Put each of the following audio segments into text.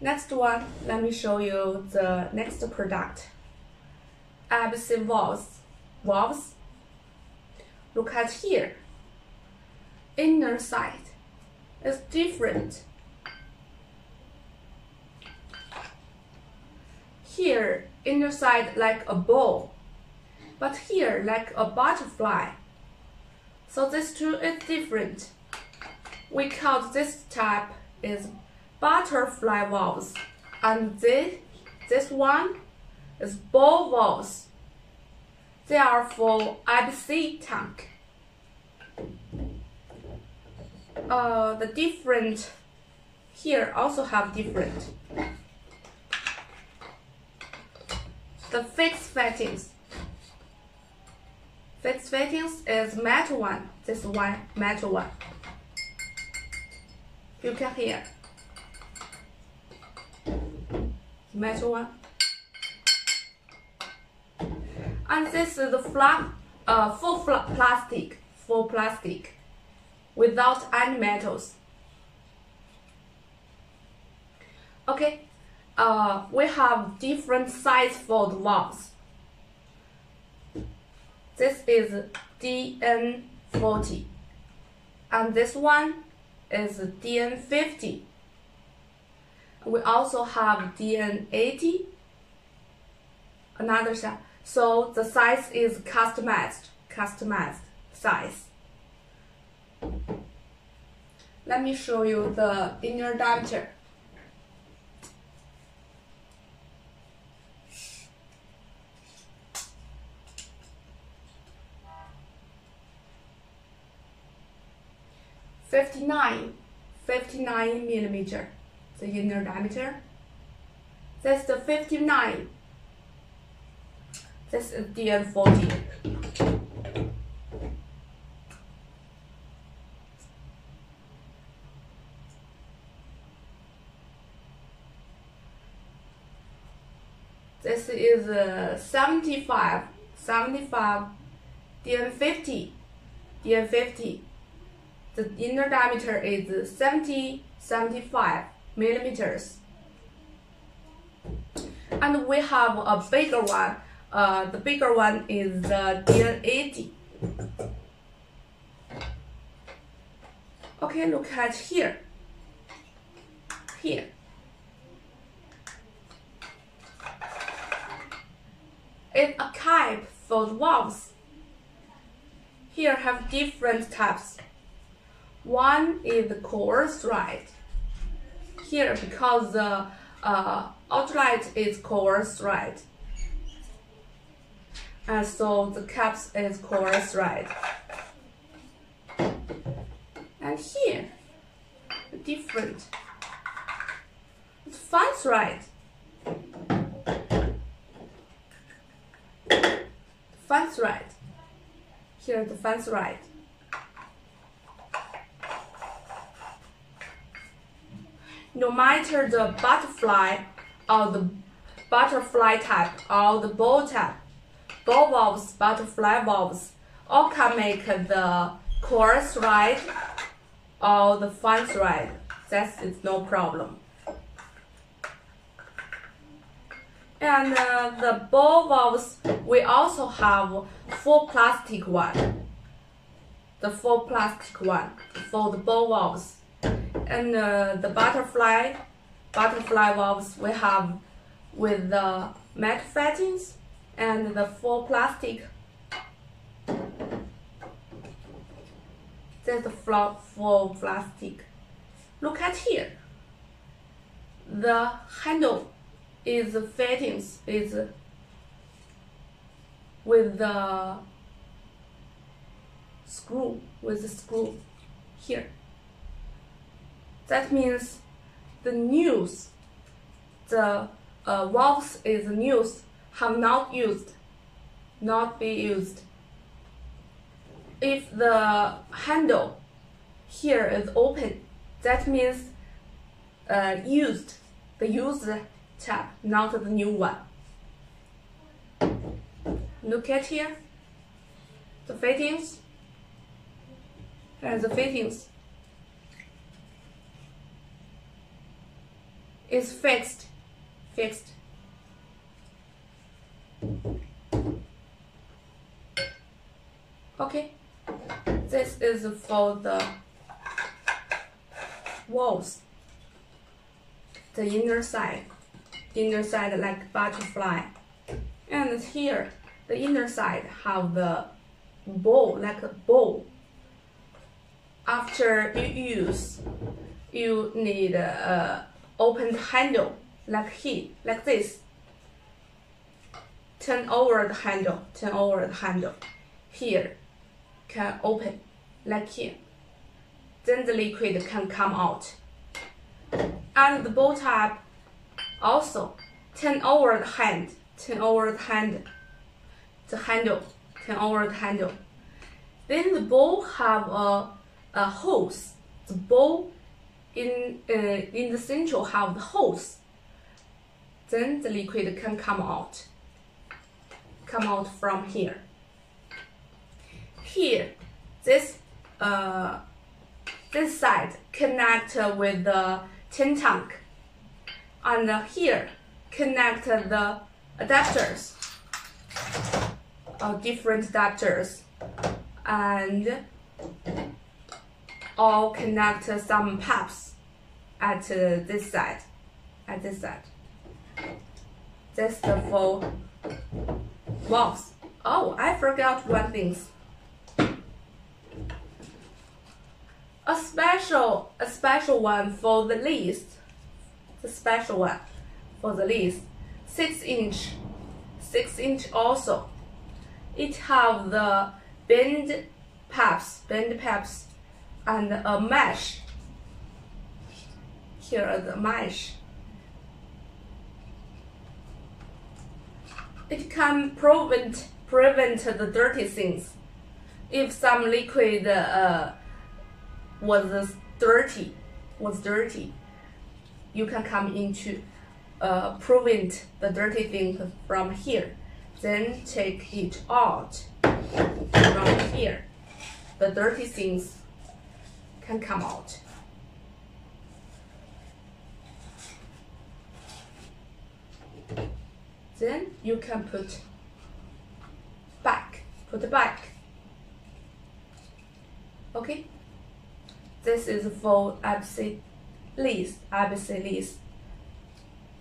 Next one, let me show you the next product. IBC valves. Valves. Look at here. Inner side is different. Here, inner side like a ball, but here like a butterfly. So this two is different. We call this type is butterfly valves, and this this one is ball valves. They are for IBC tank. Uh, the different here also have different. The fixed fittings. Fixed fittings is metal one. This one metal one. You can hear. Metal one. And this is the flat, uh, full plastic, full plastic, without any metals. Okay, uh, we have different size for the valves. This is DN40, and this one is DN50. We also have DN80, another size. So the size is customized, customized size. Let me show you the inner diameter. Fifty-nine, fifty-nine millimeter, the inner diameter. That's the fifty-nine this is DN40. This is uh, 75, 75, DN50, DN50. The inner diameter is 70, 75 millimeters. And we have a bigger one uh, the bigger one is the DN80. Okay, look at here. Here. It's a type for valves. Here have different types. One is the coarse thread. Here because the uh, outlet is coarse thread and so the caps is coarse thread. And here, different. It's fine thread. Fans right. Here the fine thread. No matter the butterfly or the butterfly type or the ball type, ball valves, butterfly valves, all can make the coarse thread or the fine thread. That is it's no problem. And uh, the ball valves, we also have full plastic one. The full plastic one for the ball valves. And uh, the butterfly, butterfly valves we have with the metal fittings and the full plastic. That's the full plastic. Look at here. The handle is fittings is with the screw with the screw here. That means the news, the uh, valves is news have not used, not be used. If the handle here is open, that means uh, used, the used tab, not the new one. Look at here, the fittings, and the fittings. Is fixed, fixed. Okay, this is for the walls, the inner side, inner side like butterfly, and here the inner side have the bowl like a bowl. After you use, you need a open the handle like here, like this. Turn over the handle, turn over the handle. Here, can open like here. Then the liquid can come out. And the bowl tap also turn over the hand, turn over the hand, the handle, turn over the handle. Then the bowl have a, a hose. The bowl in uh, in the central have the hose. Then the liquid can come out. Come out from here. Here, this uh, this side connect with the tin tank, and here connect the adapters, uh, different adapters, and all connect some pipes at this side, at this side. That's the valves. Oh, I forgot one thing. A special, a special one for the list. The special one for the list. Six inch, six inch also. It have the bend pipes, bend pipes, and a mesh. Here are the mesh. It can prevent prevent the dirty things. If some liquid uh, was dirty, was dirty, you can come into uh, prevent the dirty thing from here. Then take it out from here. The dirty things can come out. Then you can put back, put back. Okay? This is for IBC list, IBC list.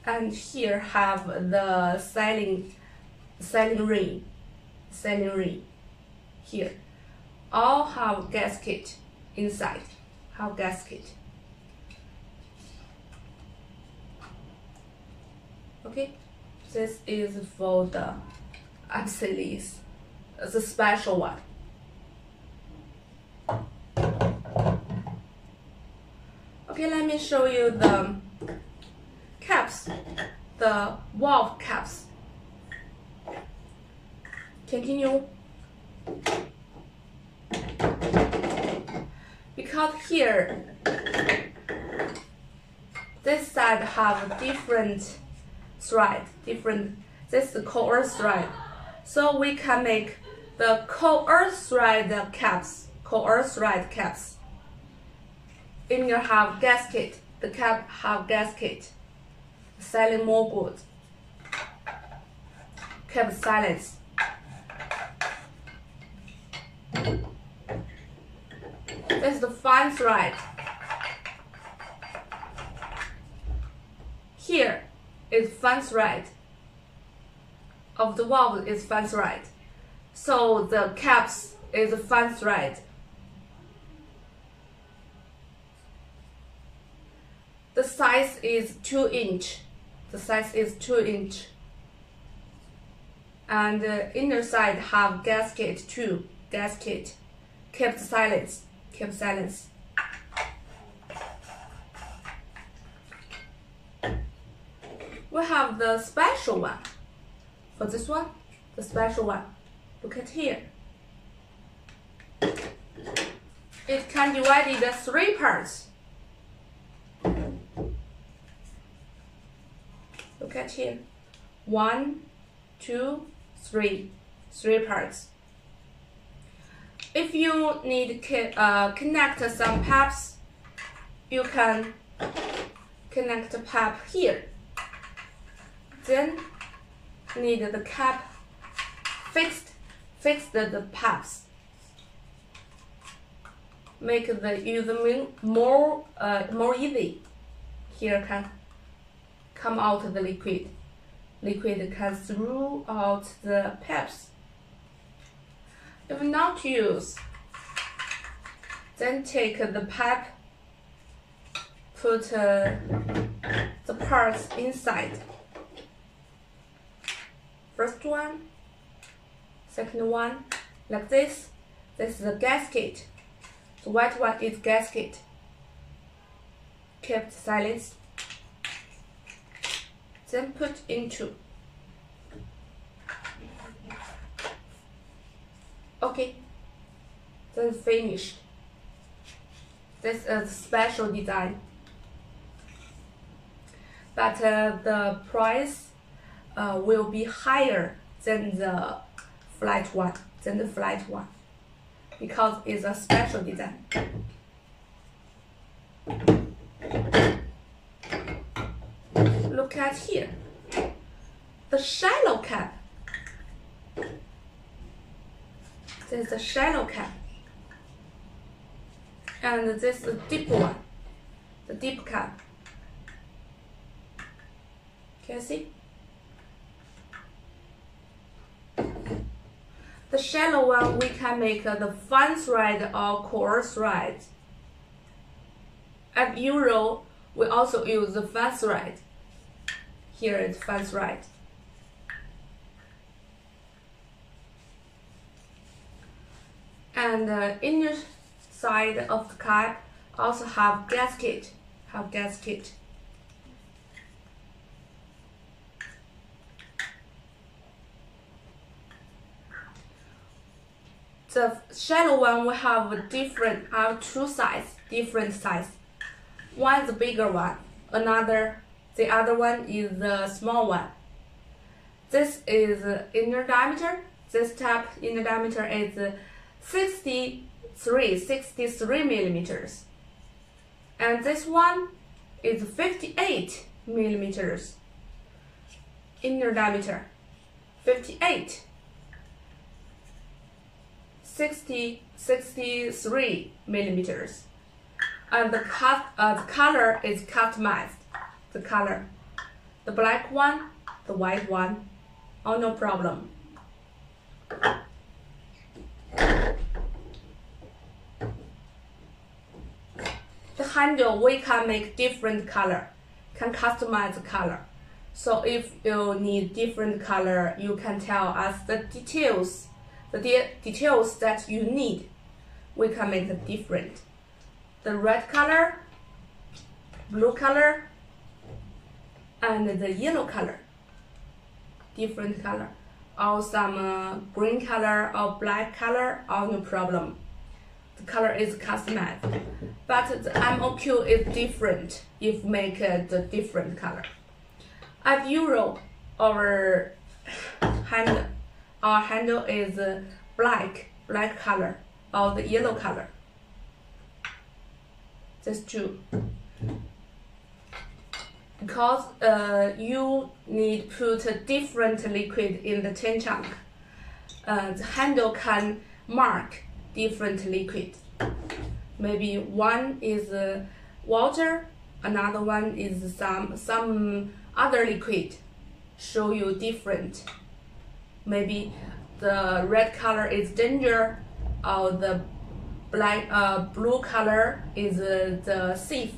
And here have the sealing, sealing ring, sealing ring. Here, all have gasket inside, have gasket. Okay, this is for the IBC list, the special one. Okay, let me show you the caps, the valve caps. Continue. Because here, this side have different thread, different, this is coarse thread. So we can make the coarse thread caps, coarse thread caps in your have gasket, the cap have gasket, selling more good. Keep silence. Is the fine thread. Here is fine thread. Of the valve is fine thread. So the caps is fine thread. The size is 2 inch. The size is 2 inch. And the inner side have gasket too. Gasket. Kept silence. Kept silence. We have the special one. For this one, the special one. Look at here. It can divide into three parts. Look at here. One, two, three. Three parts. If you need uh, connect some pipes, you can connect the pipe here. Then need the cap fixed, fix the pipes. Make the using more uh, more easy. Here can come out the liquid. Liquid can through out the pipes. If not use, then take the pipe, put uh, the parts inside. First one, second one, like this. This is the gasket. The white one is gasket. Kept silence. Then put into. Okay. Then finished. This is special design. But uh, the price uh, will be higher than the flat one, than the flat one, because it's a special design. Look at here, the shallow cap. This is a shallow cap. And this is the deep one, the deep cap. Can you see? The shallow one, we can make uh, the fine thread or coarse thread. At Euro, we also use the fine thread. Here is fine thread. And the inner side of the cap also have gasket, have gasket. The shallow one will have a different, have two size, different size. One is the bigger one, another, the other one is the small one. This is inner diameter. This type inner diameter is 63, 63 millimeters. And this one is 58 millimeters. Inner diameter, 58 60, 63 millimeters. And the, cut, uh, the color is customized. The color. The black one, the white one, oh no problem. Handle, we can make different color, can customize color. So if you need different color, you can tell us the details the de details that you need, we can make it different. The red color, blue color, and the yellow color, different color, or some uh, green color or black color, or no problem. The color is customized, but the MOQ is different if make it a different color. At Euro, our hand our handle is black, black color, or the yellow color. That's true. Because uh, you need put a different liquid in the tin chunk. Uh, the handle can mark different liquid. Maybe one is uh, water, another one is some some other liquid. Show you different maybe the red color is danger or the black uh, blue color is uh, the safe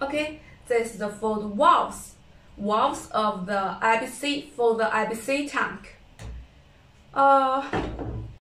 okay this is the valves valves of the IBC for the IBC tank. Uh,